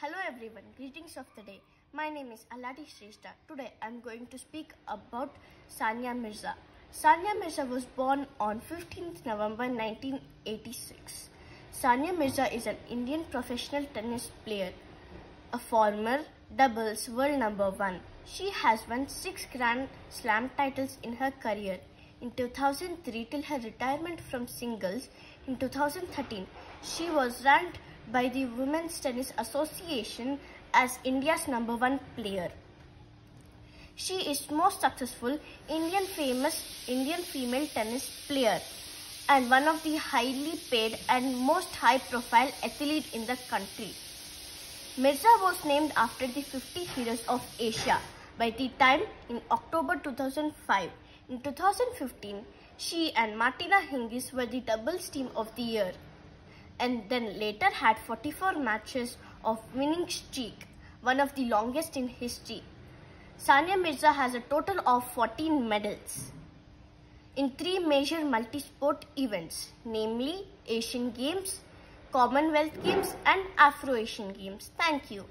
Hello everyone, greetings of the day. My name is Alladi Sreshta. Today I am going to speak about Sania Mirza. Sania Mirza was born on 15th November 1986. Sania Mirza is an Indian professional tennis player, a former doubles world number one. She has won six Grand Slam titles in her career. In 2003 till her retirement from singles in 2013, she was ranked by the Women's Tennis Association as India's number one player. She is most successful Indian famous Indian female tennis player and one of the highly paid and most high profile athlete in the country. Mirza was named after the 50 heroes of Asia by the time in October 2005. In 2015, she and Martina Hingis were the doubles team of the year and then later had 44 matches of winning streak, one of the longest in history. Sania Mirza has a total of 14 medals in three major multi-sport events, namely Asian Games, Commonwealth Games and Afro-Asian Games. Thank you.